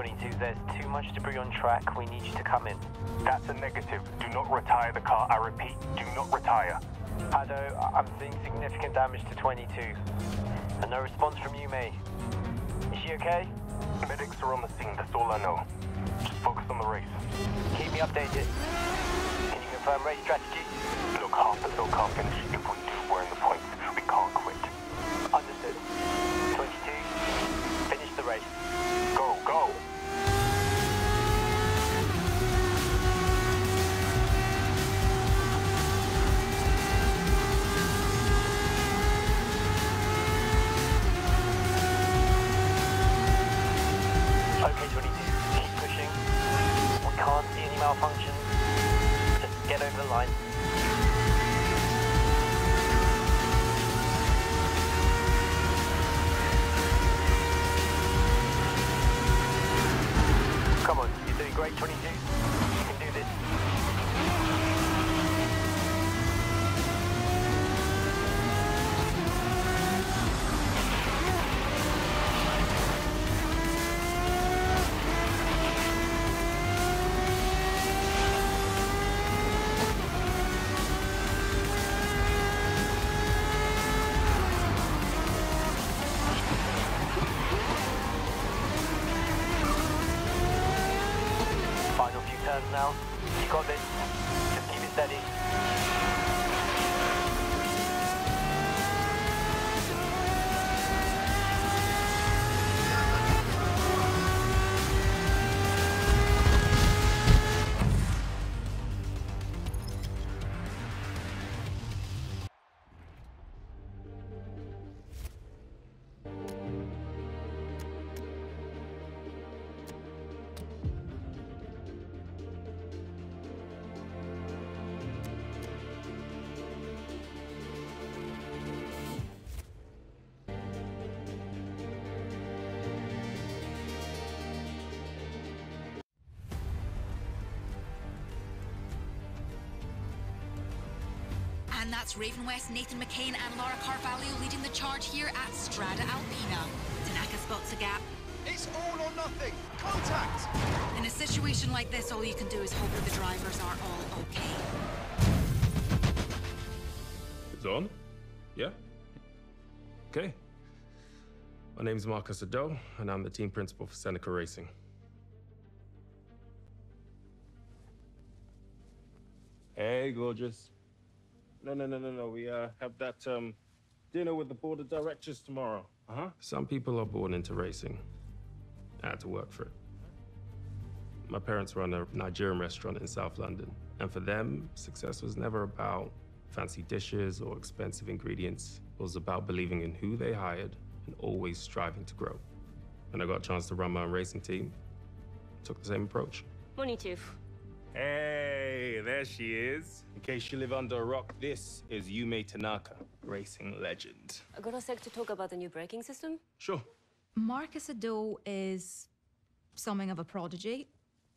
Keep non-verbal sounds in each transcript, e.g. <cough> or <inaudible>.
Okay, 22, there's too much debris on track. We need you to come in. That's a negative. Do not retire the car. I repeat, do not retire. Ado, I'm seeing significant damage to 22. And no response from Yume. Is she okay? Medics are on the scene. That's all I know. Just focus on the race. Keep me updated. Can you confirm race strategy? Look, half the hill can't finish. And that's Ravenwest, Nathan McKane, and Laura Carvalho leading the charge here at Strada Alpina. Tanaka spots a gap. It's all or nothing. Contact! In a situation like this, all you can do is hope that the drivers are all okay. It's on? Yeah? Okay. My name's Marcus Ado, and I'm the team principal for Seneca Racing. Hey, gorgeous. No, no, no, no, no. We uh, have that um, dinner with the board of directors tomorrow. Uh huh. Some people are born into racing. I had to work for it. My parents run a Nigerian restaurant in South London, and for them, success was never about fancy dishes or expensive ingredients. It was about believing in who they hired and always striving to grow. When I got a chance to run my own racing team, I took the same approach. Morning, Chief. Hey, there she is. In case you live under a rock, this is Yume Tanaka, racing legend. I got a sec to talk about the new braking system. Sure. Marcus Ado is something of a prodigy.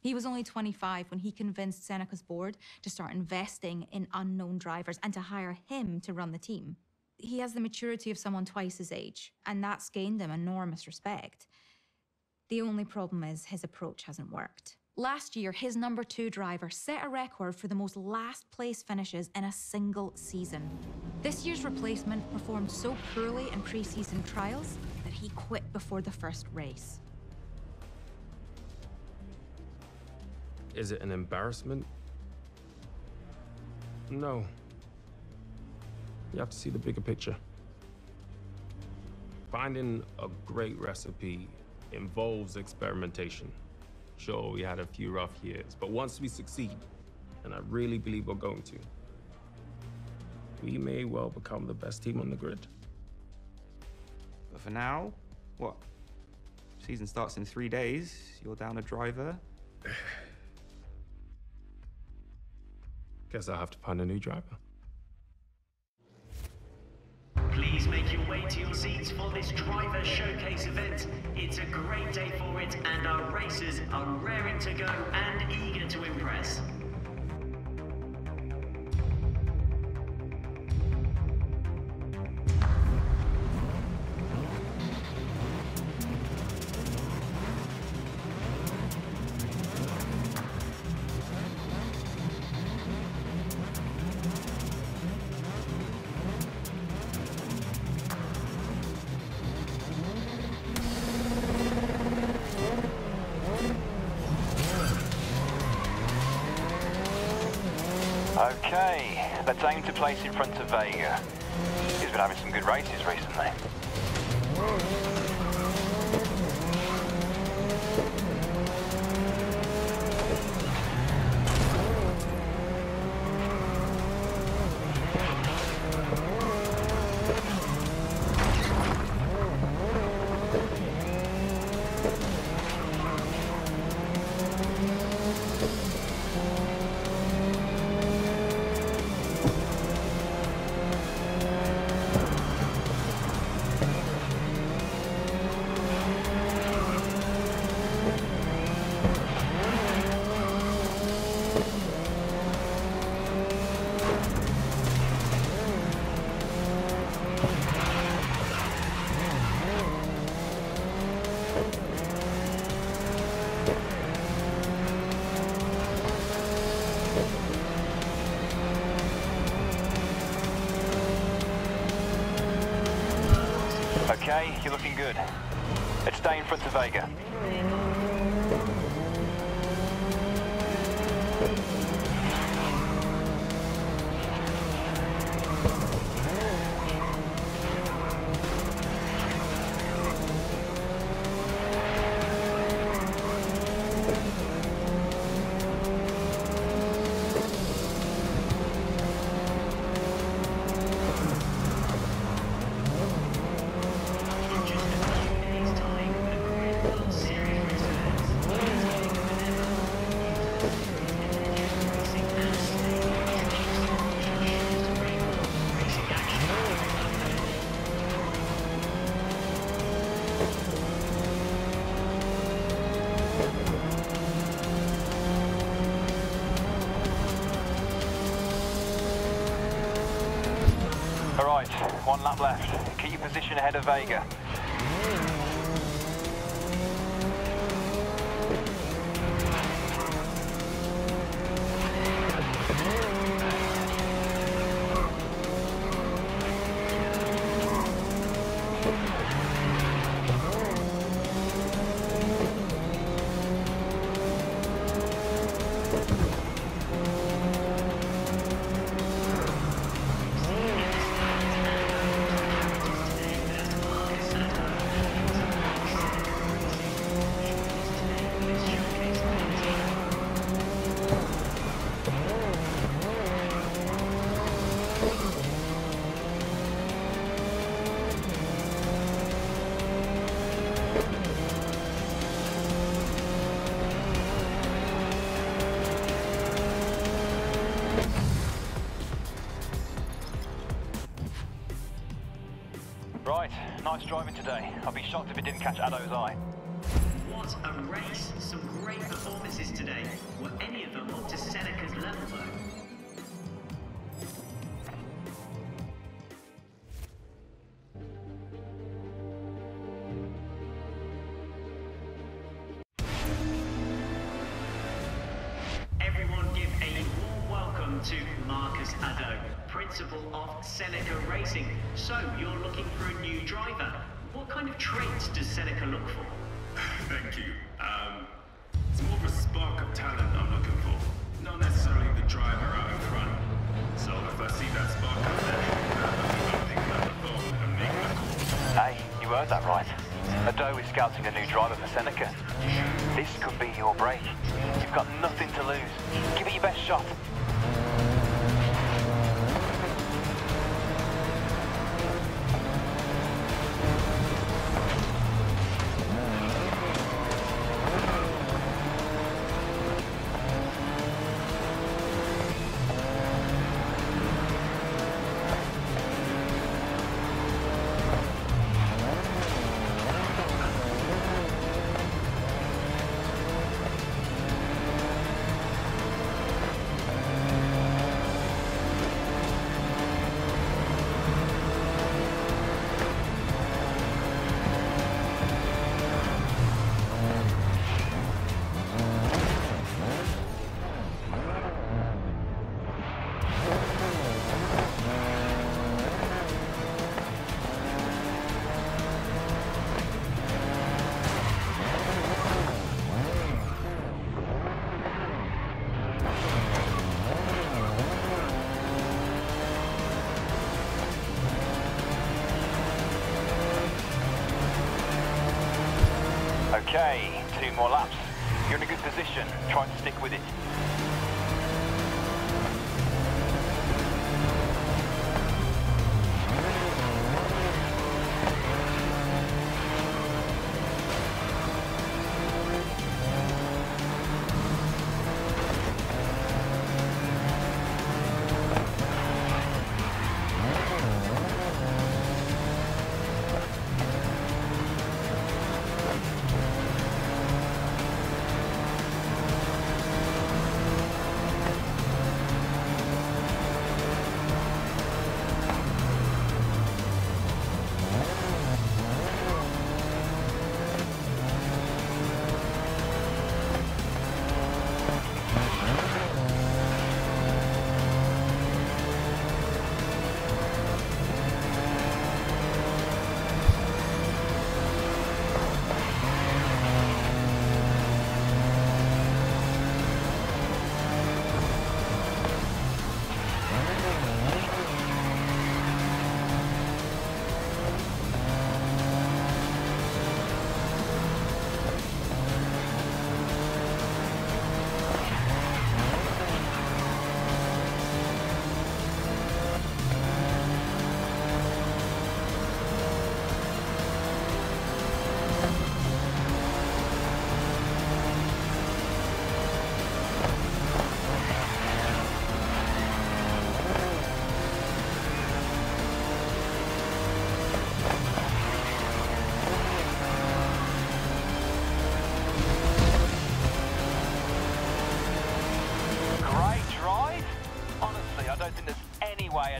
He was only 25 when he convinced Seneca's board to start investing in unknown drivers and to hire him to run the team. He has the maturity of someone twice his age, and that's gained him enormous respect. The only problem is his approach hasn't worked. Last year, his number two driver set a record for the most last place finishes in a single season. This year's replacement performed so poorly in pre season trials that he quit before the first race. Is it an embarrassment? No. You have to see the bigger picture. Finding a great recipe involves experimentation. Sure, we had a few rough years, but once we succeed, and I really believe we're going to, we may well become the best team on the grid. But for now, what? Season starts in three days. You're down a driver. <sighs> Guess I'll have to find a new driver. To your seats for this driver showcase event. It's a great day for it, and our racers are raring to go and eager to impress. Okay, let's aim to place in front of Vega. He's been having some good races recently. Okay, you're looking good. Let's stay in front of Vega. Ahead of Vega. Driving today. I'd be shocked if it didn't catch Ado's eye. What a race! Some great performances today. Were any of them up to Seneca's level though? Everyone give a warm welcome to Marcus Addo, Principal of Seneca Racing. So, you're looking for a new driver. What kind of traits does Seneca look for? <laughs> Thank you. Um, it's more of a spark of talent I'm looking for, not necessarily the driver out in front. So if I see that spark out there, I'll pick up the phone and make the call. Hey, you heard that right. Ado is scouting a new driver for Seneca. This could be your break. You've got nothing to lose. Give it your best shot. Stick with it.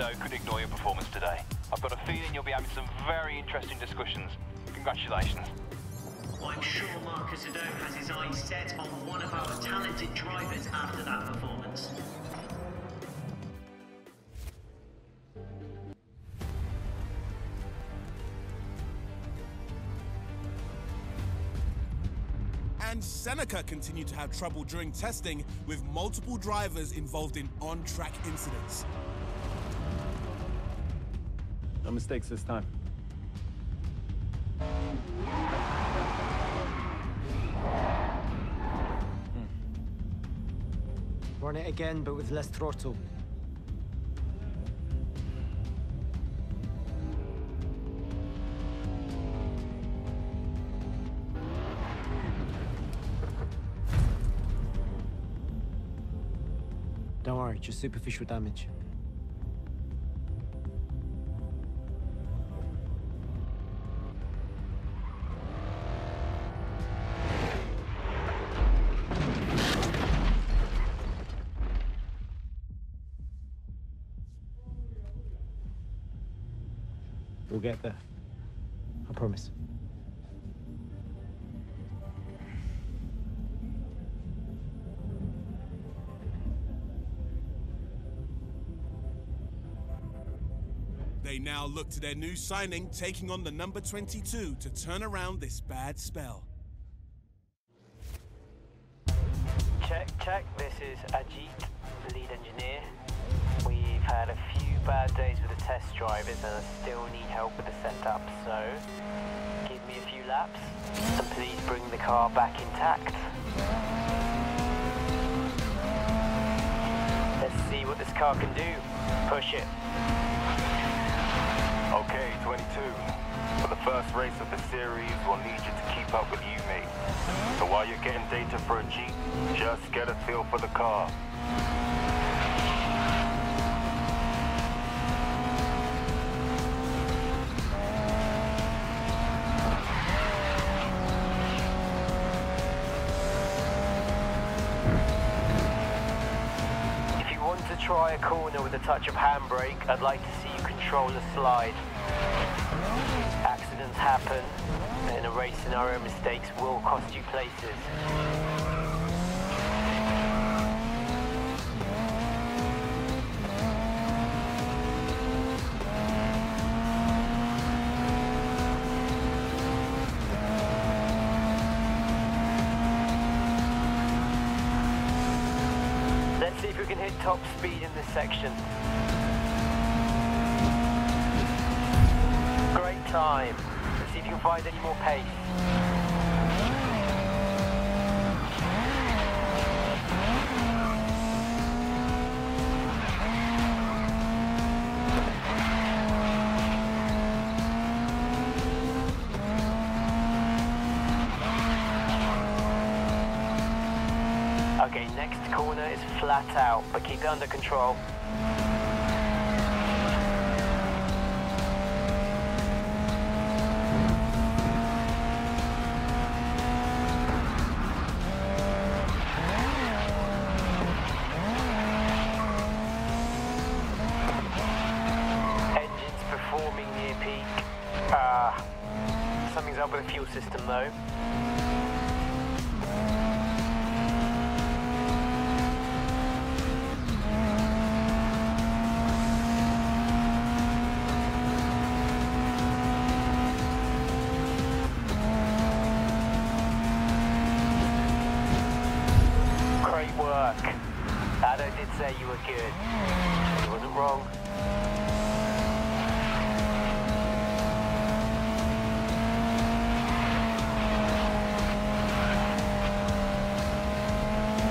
Any could ignore your performance today. I've got a feeling you'll be having some very interesting discussions. Congratulations. I'm sure Marcus Ado has his eyes set on one of our talented drivers after that performance. And Seneca continued to have trouble during testing with multiple drivers involved in on-track incidents. No mistakes this time. Hmm. Run it again, but with less throttle. Don't worry, just superficial damage. We'll get there. I promise. They now look to their new signing, taking on the number 22 to turn around this bad spell. Check, check. This is Ajit, lead engineer. We've had a few bad days with the test drivers and I still need help with the setup, so give me a few laps and please bring the car back intact. Let's see what this car can do. Push it. Okay, 22. For the first race of the series, we'll need you to keep up with you, mate. So while you're getting data for Ajit, just get a feel for the car. With a touch of handbrake, I'd like to see you control the slide. Accidents happen, and in a race scenario, mistakes will cost you places. Top speed in this section. Great time. Let's see if you can find any more pace. Next corner is flat out, but keep it under control. He wasn't wrong.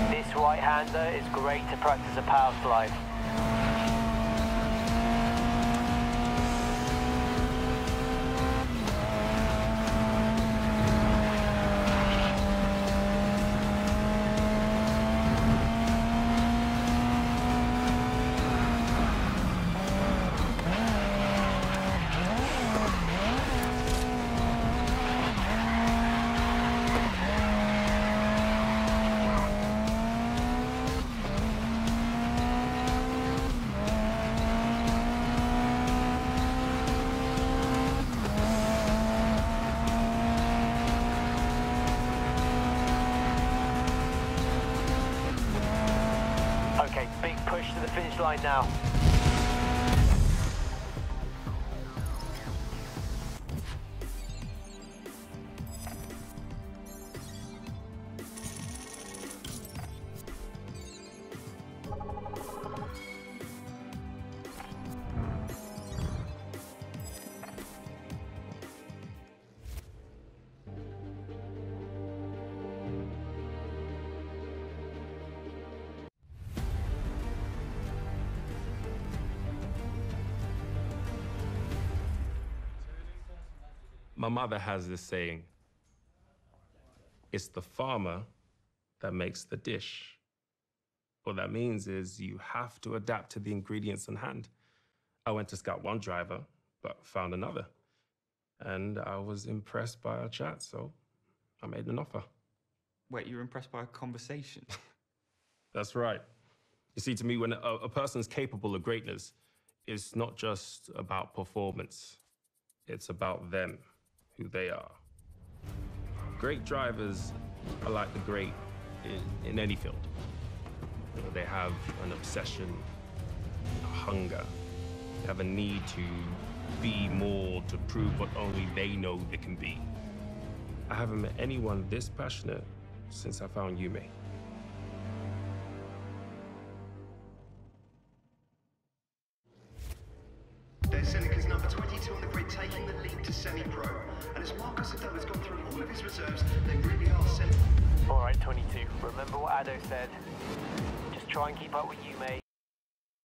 This right-hander is great to practice a power slide. To the finish line now. My mother has this saying it's the farmer that makes the dish. What that means is you have to adapt to the ingredients in hand. I went to scout one driver, but found another. And I was impressed by our chat, so I made an offer. Wait, you were impressed by a conversation? <laughs> <laughs> That's right. You see, to me, when a, a person's capable of greatness, it's not just about performance, it's about them, who they are. Great drivers are like the great in, in any field. You know, they have an obsession, a hunger, they have a need to be more to prove what only they know they can be. I haven't met anyone this passionate since I found Yume. There's